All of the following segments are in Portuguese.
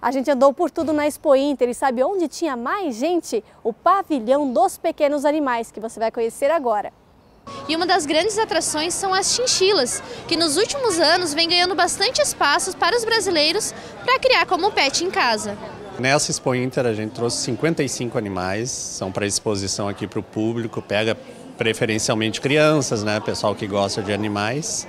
A gente andou por tudo na Expo Inter e sabe onde tinha mais gente? O pavilhão dos pequenos animais, que você vai conhecer agora. E uma das grandes atrações são as chinchilas, que nos últimos anos vem ganhando bastante espaço para os brasileiros para criar como pet em casa. Nessa Expo Inter a gente trouxe 55 animais, são para exposição aqui para o público, pega preferencialmente crianças, né, pessoal que gosta de animais.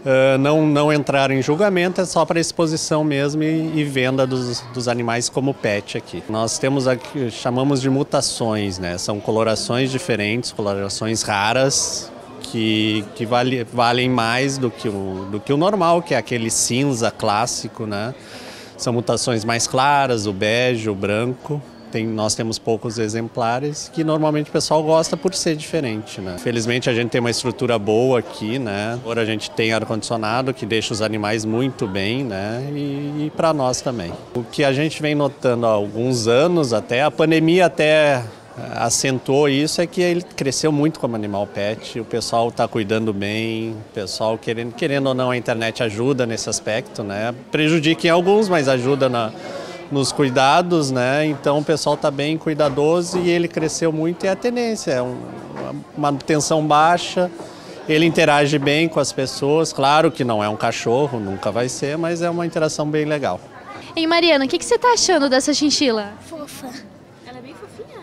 Uh, não, não entrar em julgamento, é só para exposição mesmo e, e venda dos, dos, animais como pet aqui. Nós temos aqui, chamamos de mutações, né? São colorações diferentes, colorações raras, que, que vale, valem mais do que, o, do que o normal, que é aquele cinza clássico, né? São mutações mais claras, o bege, o branco. Tem, nós temos poucos exemplares que normalmente o pessoal gosta por ser diferente, né? Felizmente a gente tem uma estrutura boa aqui, né? Agora a gente tem ar-condicionado que deixa os animais muito bem, né? E, e para nós também. O que a gente vem notando há alguns anos até, a pandemia até acentuou isso é que ele cresceu muito como animal pet, o pessoal está cuidando bem, o pessoal querendo, querendo ou não a internet ajuda nesse aspecto, né? Prejudica em alguns, mas ajuda na nos cuidados, né? Então o pessoal está bem cuidadoso e ele cresceu muito e é a tendência, é uma manutenção baixa, ele interage bem com as pessoas, claro que não é um cachorro, nunca vai ser, mas é uma interação bem legal. Ei Mariana, o que, que você está achando dessa chinchila? Fofa. Ela é bem fofinha.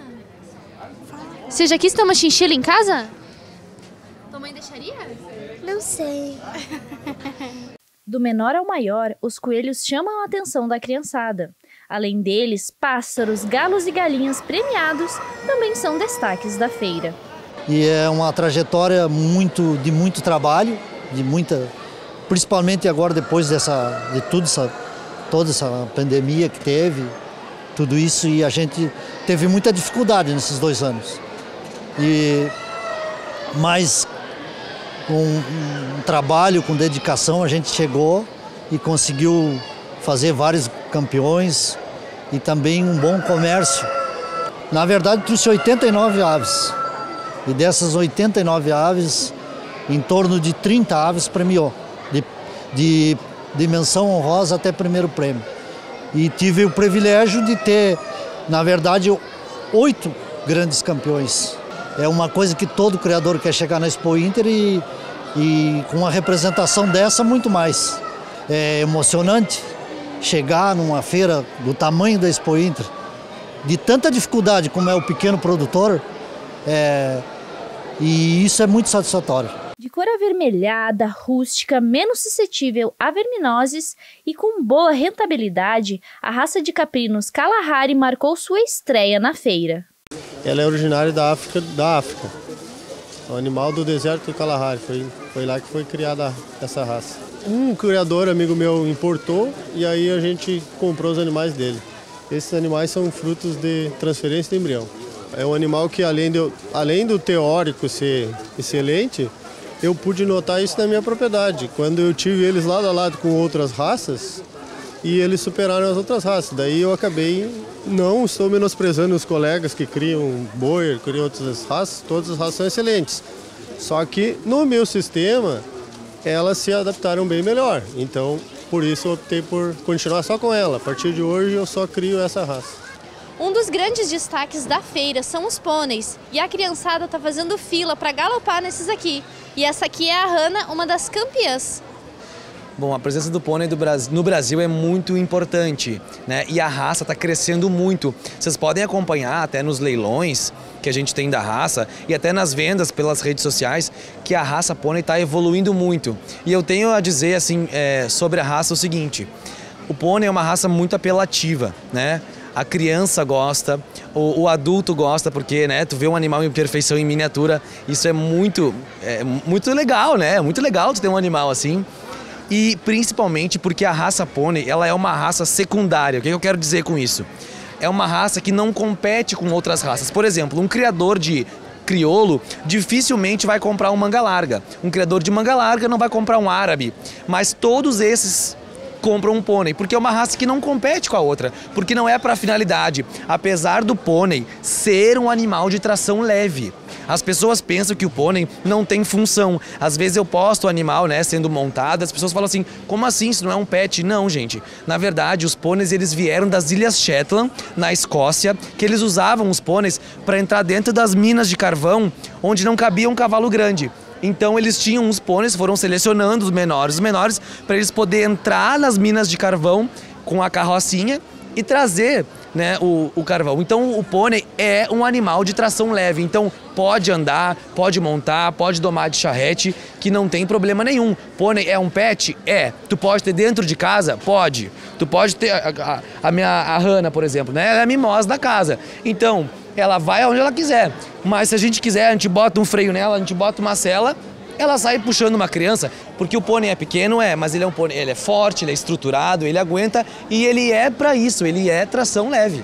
Você já quis ter uma chinchila em casa? Tua mãe deixaria? Não sei. Do menor ao maior, os coelhos chamam a atenção da criançada. Além deles, pássaros, galos e galinhas premiados também são destaques da feira. E é uma trajetória muito de muito trabalho, de muita, principalmente agora depois dessa de tudo essa toda essa pandemia que teve, tudo isso e a gente teve muita dificuldade nesses dois anos. E mas com um trabalho, com dedicação, a gente chegou e conseguiu fazer vários campeões e também um bom comércio. Na verdade, trouxe 89 aves. E dessas 89 aves, em torno de 30 aves premiou, de, de dimensão honrosa até primeiro prêmio. E tive o privilégio de ter, na verdade, oito grandes campeões. É uma coisa que todo criador quer chegar na Expo Inter e, e com uma representação dessa, muito mais. É emocionante, chegar numa feira do tamanho da Expo Inter, de tanta dificuldade como é o pequeno produtor, é, e isso é muito satisfatório. De cor avermelhada, rústica, menos suscetível a verminoses e com boa rentabilidade, a raça de caprinos Kalahari marcou sua estreia na feira. Ela é originária da África, da África. O animal do deserto do Kalahari, foi, foi lá que foi criada essa raça um criador amigo meu importou e aí a gente comprou os animais dele. Esses animais são frutos de transferência de embrião. É um animal que além, de, além do teórico ser excelente, eu pude notar isso na minha propriedade. Quando eu tive eles lado a lado com outras raças e eles superaram as outras raças. Daí eu acabei, não estou menosprezando os colegas que criam boi, criam outras raças, todas as raças são excelentes. Só que no meu sistema, elas se adaptaram bem melhor. Então, por isso eu optei por continuar só com ela. A partir de hoje eu só crio essa raça. Um dos grandes destaques da feira são os pôneis, e a criançada está fazendo fila para galopar nesses aqui. E essa aqui é a Hanna, uma das campeãs. Bom, a presença do pônei no Brasil é muito importante, né? E a raça está crescendo muito. Vocês podem acompanhar até nos leilões que a gente tem da raça e até nas vendas pelas redes sociais que a raça pônei está evoluindo muito. E eu tenho a dizer assim é, sobre a raça o seguinte: o pônei é uma raça muito apelativa, né? a criança gosta, o, o, adulto gosta, porque né, tu vê um animal em perfeição em miniatura, isso é muito, é muito legal, né? É muito legal tu ter um animal assim e principalmente porque a raça pônei ela é uma raça secundária. O que eu quero dizer com isso? É uma raça que não compete com outras raças. Por exemplo, um criador de crioulo dificilmente vai comprar um manga larga. Um criador de manga larga não vai comprar um árabe. Mas todos esses compram um pônei, porque é uma raça que não compete com a outra, porque não é para finalidade. Apesar do pônei ser um animal de tração leve, As pessoas pensam que o pônei não tem função. Às vezes eu posto o animal, né, sendo montado, as pessoas falam assim: "Como assim? Isso não é um pet?". Não, gente. Na verdade, os pôneis eles vieram das Ilhas Shetland, na Escócia, que eles usavam os pôneis para entrar dentro das minas de carvão, onde não cabia um cavalo grande. Então eles tinham uns pôneis, foram selecionando os menores, os menores, para eles poderem entrar nas minas de carvão com a carrocinha e trazer né, o, o, carvão. Então o pônei é um animal de tração leve, então pode andar, pode montar, pode domar de charrete, que não tem problema nenhum. Pônei é um pet? É. Tu pode ter dentro de casa? Pode. Tu pode ter a, a, a minha a Hanna, por exemplo, né? Ela é a mimosa da casa. Então, ela vai aonde ela quiser. Mas se a gente quiser, a gente bota um freio nela, a gente bota uma cela, ela sai puxando uma criança, porque o pônei é pequeno, é, mas ele é um pônei, ele é forte, ele é estruturado, ele aguenta e ele é para isso, ele é tração leve.